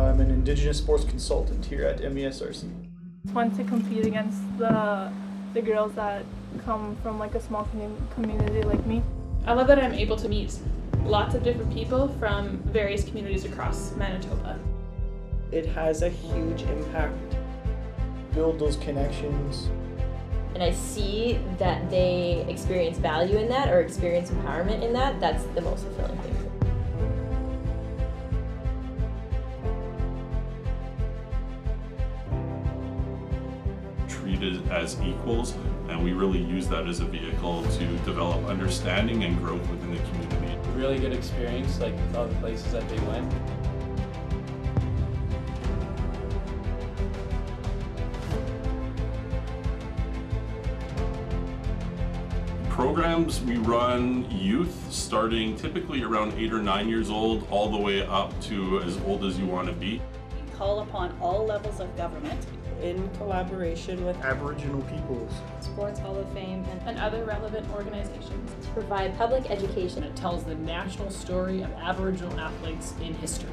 Indigenous sports consultant here at MASRC. Want to compete against the the girls that come from like a small commu- community like me. I love that I'm able to meet lots of different people from various communities across Manitoba. It has a huge impact. Build those connections. and I see that they experience value in that or experience empowerment in that, that's the most fulfilling thing. Treated as equals, and we really use that as a vehicle to develop understanding and growth within the community. really good experience, like with all the places that they went. Programs we run youth starting typically around eight or nine years old, all the way up to as old as you want to be. We call upon all levels of government In collaboration with Aboriginal peoples. Sports Hall of Fame and and other relevant organizations. To provide public education that tells the national story of Aboriginal athletes in history.